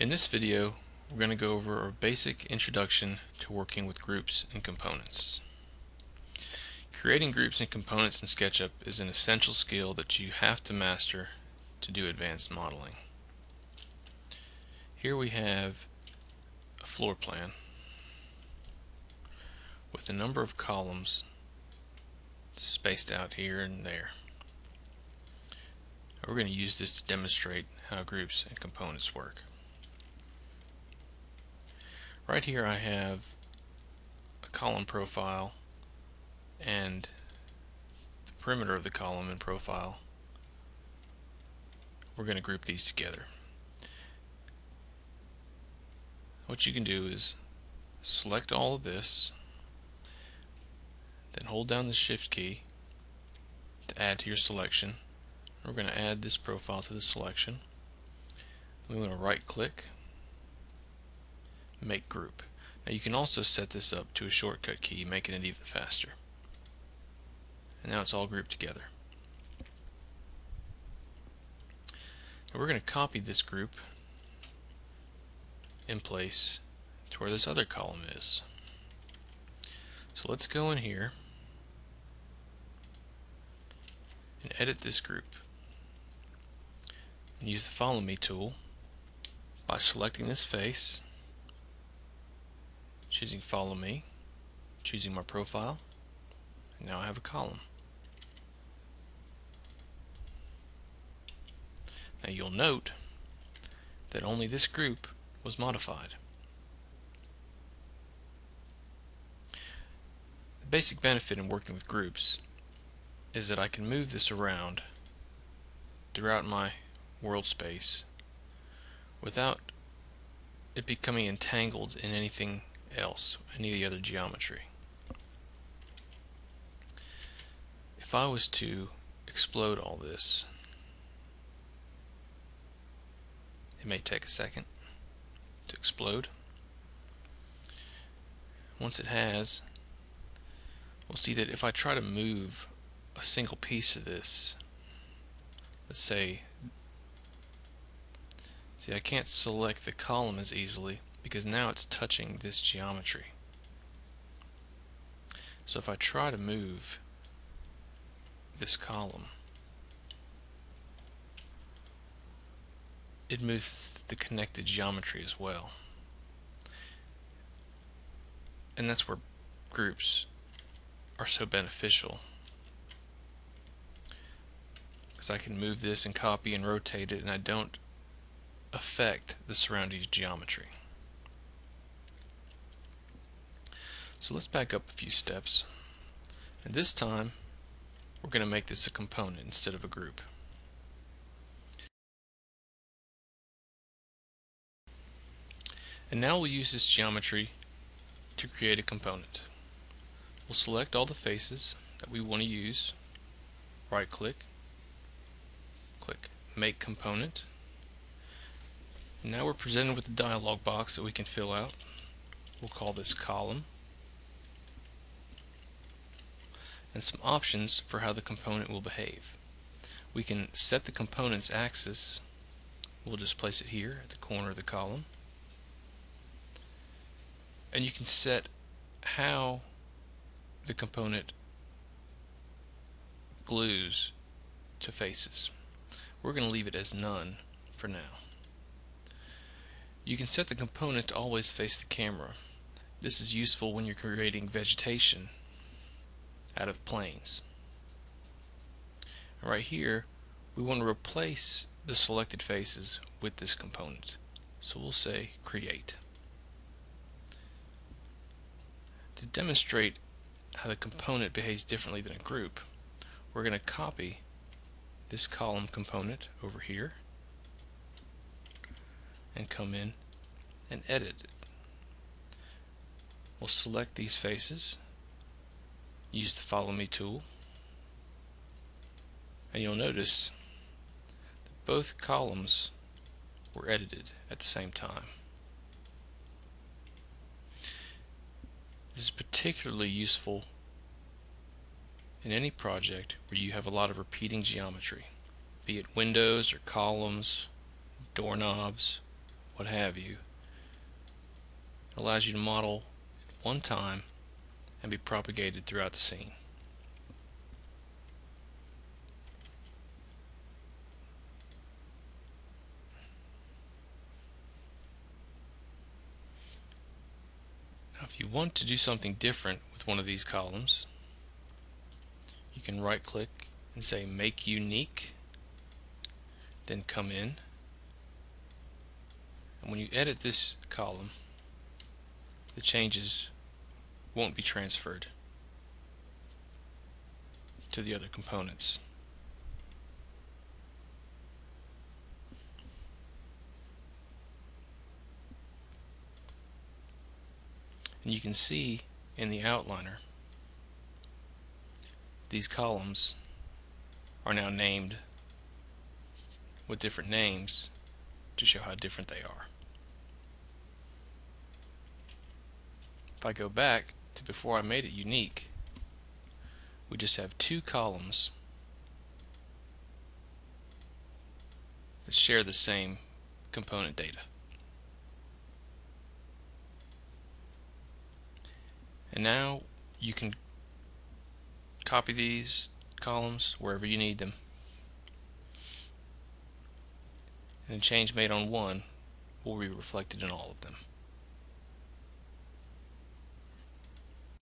In this video, we're going to go over a basic introduction to working with groups and components. Creating groups and components in SketchUp is an essential skill that you have to master to do advanced modeling. Here we have a floor plan with a number of columns spaced out here and there. We're going to use this to demonstrate how groups and components work. Right here I have a column profile and the perimeter of the column and profile. We're going to group these together. What you can do is select all of this, then hold down the shift key to add to your selection. We're going to add this profile to the selection. We want to right click make group. Now you can also set this up to a shortcut key making it even faster. And now it's all grouped together. We're going to copy this group in place to where this other column is. So let's go in here and edit this group and use the follow me tool by selecting this face choosing follow me, choosing my profile, and now I have a column. Now you'll note that only this group was modified. The basic benefit in working with groups is that I can move this around throughout my world space without it becoming entangled in anything else, any of the other geometry. If I was to explode all this, it may take a second to explode. Once it has, we'll see that if I try to move a single piece of this, let's say, see I can't select the column as easily because now it's touching this geometry. So if I try to move this column, it moves the connected geometry as well. And that's where groups are so beneficial. Because I can move this and copy and rotate it and I don't affect the surrounding geometry. So let's back up a few steps. And this time, we're going to make this a component instead of a group. And now we'll use this geometry to create a component. We'll select all the faces that we want to use, right click, click Make Component. Now we're presented with a dialog box that we can fill out. We'll call this Column. And some options for how the component will behave. We can set the component's axis. We'll just place it here at the corner of the column. And you can set how the component glues to faces. We're going to leave it as none for now. You can set the component to always face the camera. This is useful when you're creating vegetation out of planes. Right here, we want to replace the selected faces with this component. So we'll say create. To demonstrate how the component behaves differently than a group, we're going to copy this column component over here and come in and edit it. We'll select these faces use the follow me tool and you'll notice that both columns were edited at the same time. This is particularly useful in any project where you have a lot of repeating geometry, be it windows or columns, doorknobs, what have you It allows you to model at one time and be propagated throughout the scene. Now if you want to do something different with one of these columns you can right click and say make unique then come in and when you edit this column the changes won't be transferred to the other components. And you can see in the outliner these columns are now named with different names to show how different they are. If I go back to before I made it unique, we just have two columns that share the same component data. And now you can copy these columns wherever you need them. And a change made on one will be reflected in all of them.